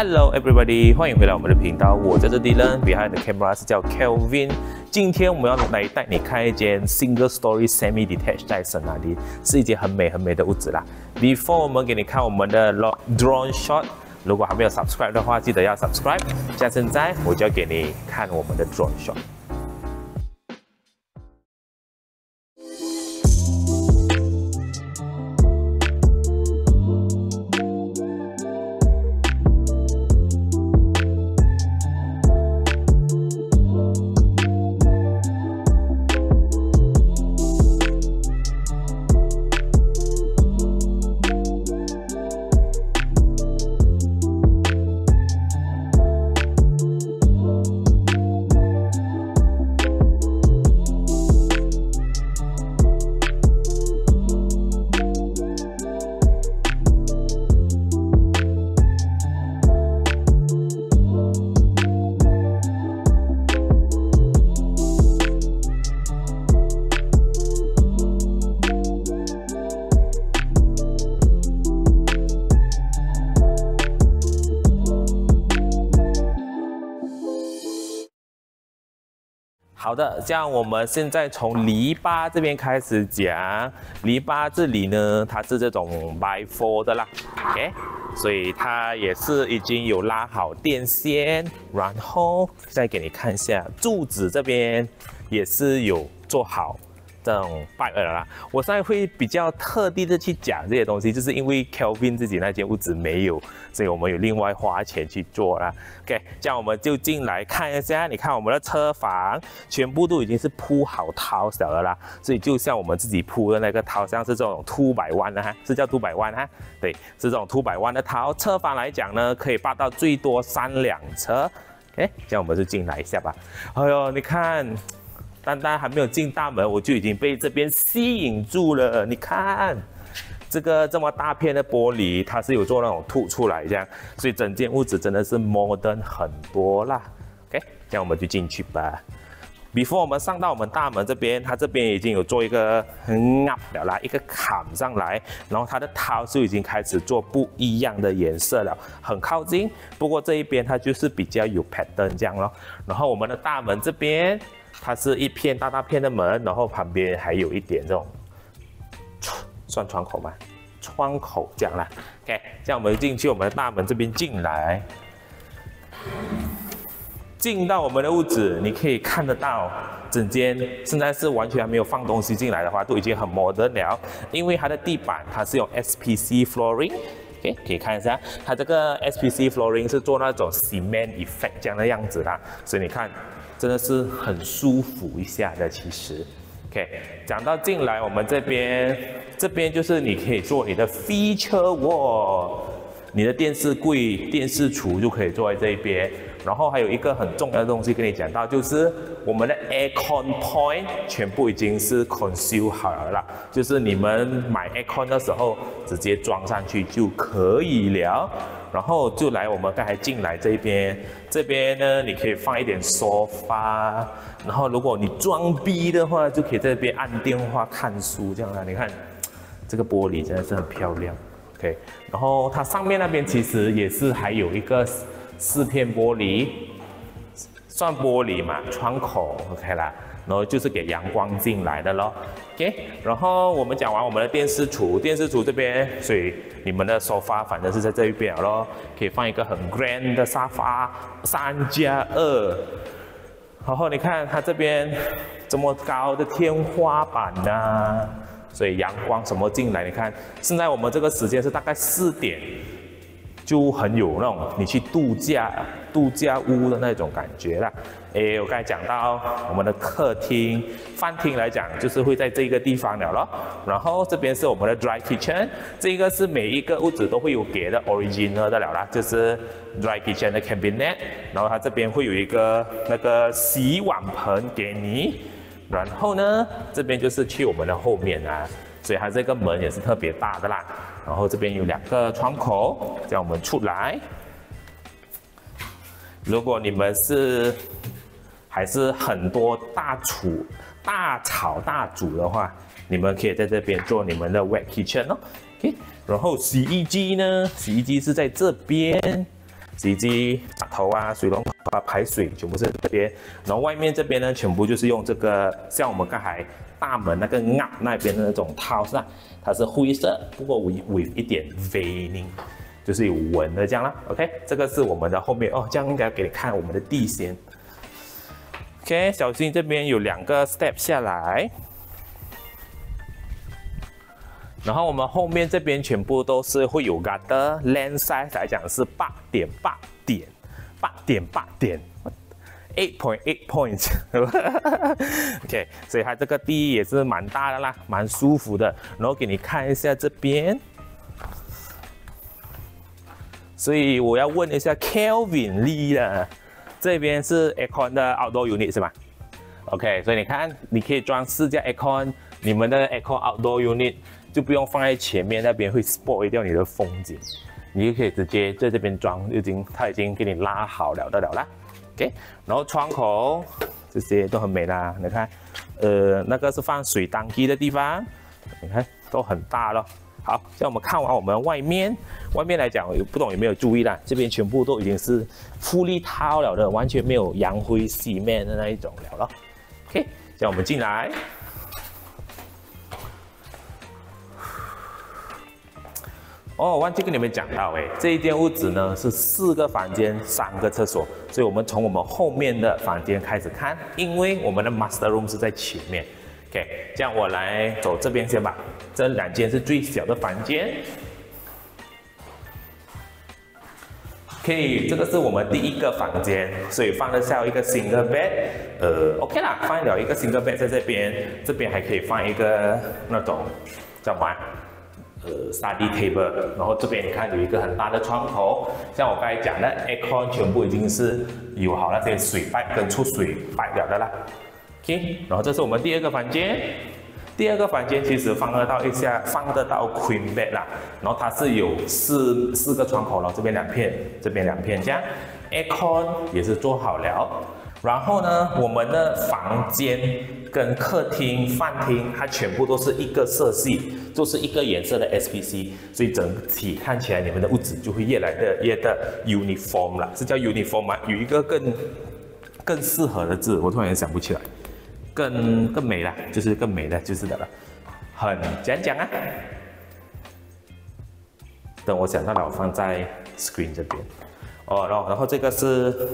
Hello everybody，欢迎回来我们的频道。我在这里呢，behind the camera 是叫 Kelvin。今天我们要来带你看一间 single story semi detached 在圣那里，是一间很美很美的屋子啦。Before 我们给你看我们的 drone shot，如果还没有 subscribe 的话，记得要 subscribe。像现在我就要给你看我们的 drone shot。好的，这样我们现在从篱笆这边开始讲。篱笆这里呢，它是这种 by four 的啦，OK，所以它也是已经有拉好电线，然后再给你看一下柱子这边也是有做好。这种拜二啦，我现在会比较特地的去讲这些东西，就是因为 Kelvin 自己那间屋子没有，所以我们有另外花钱去做啦。OK，这样我们就进来看一下，你看我们的车房全部都已经是铺好套小的啦，所以就像我们自己铺的那个套，像是这种凸百万的哈，是叫凸百万哈，对，是这种凸百万的套。车房来讲呢，可以霸到最多三辆车。OK，这样我们就进来一下吧。哎呦，你看。单单还没有进大门，我就已经被这边吸引住了。你看，这个这么大片的玻璃，它是有做那种凸出来这样，所以整间屋子真的是 modern 很多啦。OK，这样我们就进去吧。Before 我们上到我们大门这边，它这边已经有做一个很 up 了啦，一个坎上来，然后它的套就已经开始做不一样的颜色了，很靠近。不过这一边它就是比较有 pattern 这样咯。然后我们的大门这边。它是一片大大片的门，然后旁边还有一点这种算窗口吗？窗口这样啦。OK，这样我们进去我们的大门这边进来，进到我们的屋子，你可以看得到整间现在是完全还没有放东西进来的话，都已经很 modern 了。因为它的地板它是用 SPC flooring，OK，可以看一下，它这个 SPC flooring 是做那种 cement effect 这样的样子啦，所以你看。真的是很舒服一下的，其实，OK，讲到进来，我们这边，这边就是你可以做你的 feature wall，你的电视柜、电视橱就可以坐在这一边。然后还有一个很重要的东西跟你讲到，就是我们的 aircon point 全部已经是 conceal 好了，就是你们买 aircon 的时候直接装上去就可以了。然后就来我们刚才进来这边，这边呢你可以放一点沙发，然后如果你装逼的话，就可以在这边按电话看书这样啦。你看这个玻璃真的是很漂亮，OK。然后它上面那边其实也是还有一个。四片玻璃，算玻璃嘛，窗口 OK 啦，然后就是给阳光进来的咯，OK。然后我们讲完我们的电视橱，电视橱这边，所以你们的沙发反正是在这一边咯，可以放一个很 grand 的沙发，三加二。然后你看它这边这么高的天花板呐，所以阳光什么进来？你看现在我们这个时间是大概四点。就很有那种你去度假度假屋的那种感觉啦。诶，我刚才讲到我们的客厅、饭厅来讲，就是会在这个地方了咯。然后这边是我们的 dry kitchen，这个是每一个屋子都会有给的 original 的了啦，就是 dry kitchen 的 cabinet。然后它这边会有一个那个洗碗盆给你。然后呢，这边就是去我们的后面啊。所以它这个门也是特别大的啦，然后这边有两个窗口，叫我们出来。如果你们是还是很多大厨、大炒大煮的话，你们可以在这边做你们的 wet kitchen 哦。OK，然后洗衣机呢？洗衣机是在这边，洗衣机、插头啊、水龙头啊、排水全部是这边。然后外面这边呢，全部就是用这个，像我们刚才大门那个压那边的那种套是吧？它是灰色，不过 with with 一点 veining，就是有纹的这样啦。OK，这个是我们的后面哦，这样应该给你看我们的地先。OK，小心这边有两个 step 下来。然后我们后面这边全部都是会有 gutter，land size 来讲是八点八点八点八点 eight point eight points。OK，所以它这个地也是蛮大的啦，蛮舒服的。然后给你看一下这边，所以我要问一下 Kelvin Lee 的，这边是 Aircon 的 outdoor unit 是吗？OK，所以你看，你可以装四架 Aircon，你们的 Aircon outdoor unit。就不用放在前面那边会 spoil 掉你的风景，你就可以直接在这边装，已经它已经给你拉好了得了啦。OK，然后窗口这些都很美啦，你看，呃，那个是放水单机的地方，你看都很大了。好，现在我们看完我们外面，外面来讲，不懂有没有注意啦？这边全部都已经是富丽套了的，完全没有洋灰洗面的那一种了了。OK，现在我们进来。哦，忘记跟你们讲到，哎，这一间屋子呢是四个房间，三个厕所，所以我们从我们后面的房间开始看，因为我们的 master room 是在前面。OK，这样我来走这边先吧。这两间是最小的房间。OK，，这个是我们第一个房间，所以放得下一个 single bed。呃，OK 啦，放了一个 single bed 在这边，这边还可以放一个那种叫什么？呃，study table，然后这边你看有一个很大的窗口，像我刚才讲的，aircon 全部已经是有好那些水摆跟出水摆了的啦。OK，然后这是我们第二个房间，第二个房间其实放得到一下，放得到 queen bed 啦，然后它是有四四个窗口了，这边两片，这边两片，这样 aircon 也是做好了。然后呢，我们的房间跟客厅、饭厅，它全部都是一个色系，都是一个颜色的 SPC，所以整体看起来你们的屋子就会越来的越的 uniform 了，是叫 uniform 吗？有一个更更适合的字，我突然想不起来，更更美了，就是更美的就是的了，很讲讲啊。等我想到了，我放在 screen 这边。哦，然后然后这个是。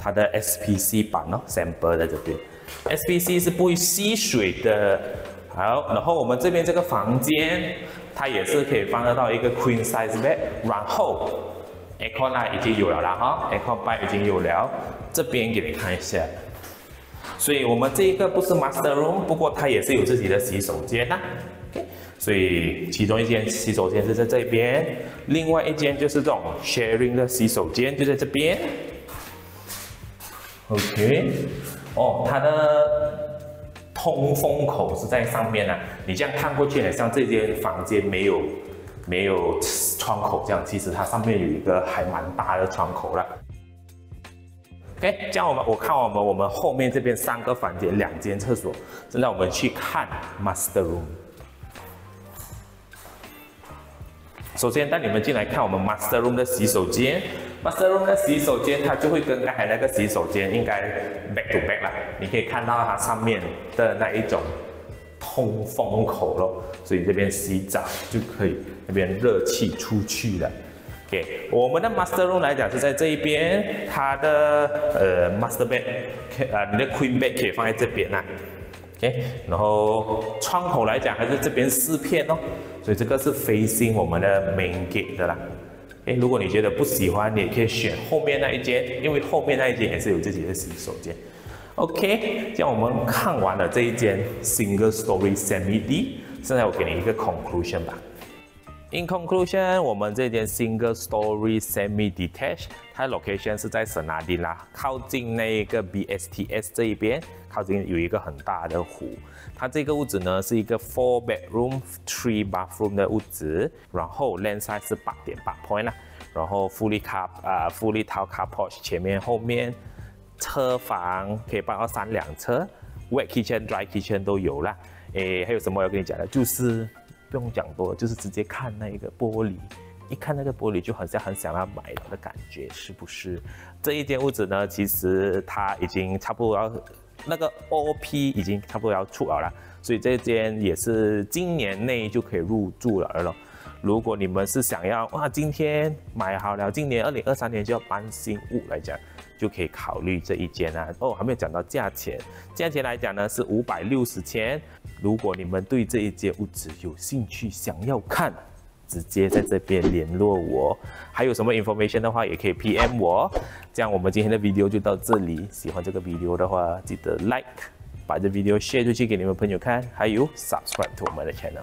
它的 SPC 版哦，sample 在这边 SBC 是不会吸水的。好，然后我们这边这个房间，它也是可以放得到一个 queen size bed。然后 aircon 呢已经有了啦哈，aircon bed 已经有了。这边给你看一下，所以我们这一个不是 master room，不过它也是有自己的洗手间呐。所以其中一间洗手间是在这边，另外一间就是这种 sharing 的洗手间就在这边。OK，哦，它的通风口是在上面呢。你这样看过去，像这间房间没有没有窗口这样，其实它上面有一个还蛮大的窗口了。OK，这样我们我看我们我们后面这边三个房间，两间厕所，现在我们去看 Master Room。首先带你们进来看我们 Master Room 的洗手间。Master Room 的洗手间，它就会跟刚才那个洗手间应该 back to back 啦。你可以看到它上面的那一种通风口咯，所以这边洗澡就可以，那边热气出去了。OK，我们的 Master Room 来讲是在这一边，它的呃 Master Bed，呃你的 Queen Bed 可以放在这边呐。OK，然后窗口来讲还是这边四片哦，所以这个是 facing 我们的 Main Gate 的啦。诶，如果你觉得不喜欢，你也可以选后面那一间，因为后面那一间也是有自己的洗手间。OK，这样我们看完了这一间 single story semi D，现在我给你一个 conclusion 吧。In conclusion，我们这间 single story semi detached，它的 location 是在圣纳丁啦，靠近那个 BSTS 这一边，靠近有一个很大的湖。它这个屋子呢是一个 four bedroom three bathroom 的屋子，然后 land size 是八点八 point 啦，然后 fully car 啊 fully tall car porch 前面后面车房可以摆到三辆车，wet kitchen dry kitchen 都有啦。诶，还有什么要跟你讲的？就是。不用讲多，就是直接看那个玻璃，一看那个玻璃就好像很想要买的感觉，是不是？这一间屋子呢，其实它已经差不多要那个 OP 已经差不多要出了，所以这间也是今年内就可以入住了了。如果你们是想要哇，今天买好了，今年二零二三年就要搬新屋来讲，就可以考虑这一间啊。哦，还没有讲到价钱，价钱来讲呢是五百六十千。如果你们对这一间屋子有兴趣，想要看，直接在这边联络我。还有什么 information 的话，也可以 PM 我。这样我们今天的 video 就到这里。喜欢这个 video 的话，记得 like，把这 video share 出去给你们朋友看，还有 subscribe to 我们的 channel。